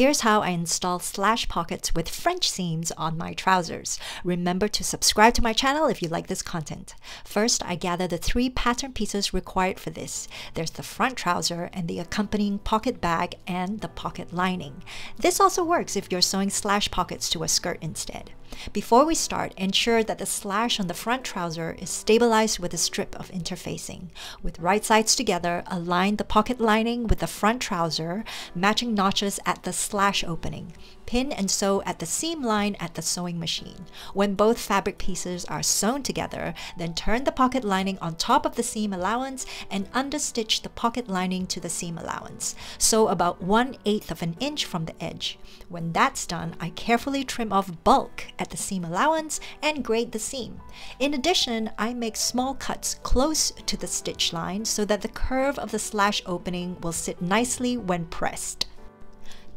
Here's how I install slash pockets with French seams on my trousers. Remember to subscribe to my channel if you like this content. First, I gather the three pattern pieces required for this. There's the front trouser and the accompanying pocket bag and the pocket lining. This also works if you're sewing slash pockets to a skirt instead. Before we start, ensure that the slash on the front trouser is stabilized with a strip of interfacing. With right sides together, align the pocket lining with the front trouser, matching notches at the slash opening. Pin and sew at the seam line at the sewing machine. When both fabric pieces are sewn together, then turn the pocket lining on top of the seam allowance and understitch the pocket lining to the seam allowance. Sew about 1 8th of an inch from the edge. When that's done, I carefully trim off bulk at the seam allowance and grade the seam. In addition, I make small cuts close to the stitch line so that the curve of the slash opening will sit nicely when pressed.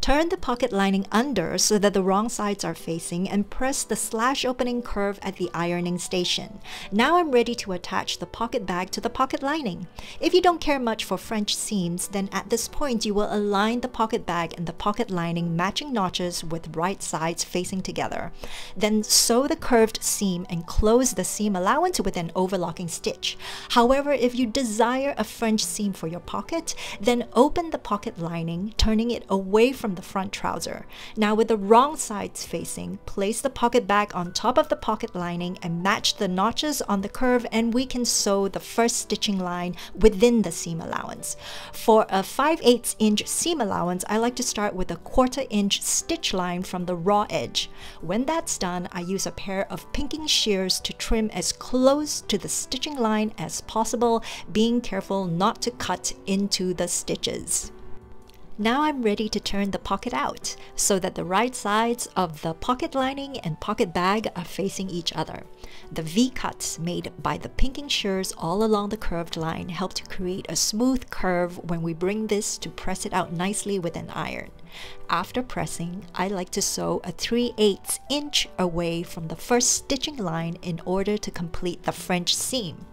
Turn the pocket lining under so that the wrong sides are facing and press the slash opening curve at the ironing station. Now I'm ready to attach the pocket bag to the pocket lining. If you don't care much for French seams, then at this point you will align the pocket bag and the pocket lining matching notches with right sides facing together. Then sew the curved seam and close the seam allowance with an overlocking stitch. However, if you desire a French seam for your pocket, then open the pocket lining, turning it away from the front trouser. Now with the wrong sides facing, place the pocket bag on top of the pocket lining and match the notches on the curve and we can sew the first stitching line within the seam allowance. For a 5 8 inch seam allowance, I like to start with a quarter inch stitch line from the raw edge. When that's done, I use a pair of pinking shears to trim as close to the stitching line as possible, being careful not to cut into the stitches. Now I'm ready to turn the pocket out so that the right sides of the pocket lining and pocket bag are facing each other. The V-cuts made by the pinking shears all along the curved line help to create a smooth curve when we bring this to press it out nicely with an iron. After pressing, I like to sew a 3 8 inch away from the first stitching line in order to complete the French seam.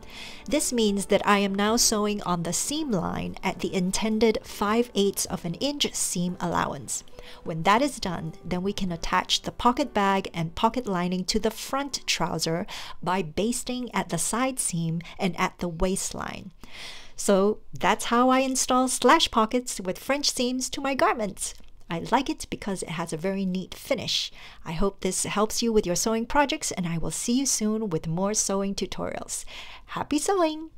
This means that I am now sewing on the seam line at the intended 5 8 of an inch seam allowance. When that is done, then we can attach the pocket bag and pocket lining to the front trouser by basting at the side seam and at the waistline. So that's how I install slash pockets with French seams to my garments. I like it because it has a very neat finish. I hope this helps you with your sewing projects and I will see you soon with more sewing tutorials. Happy sewing!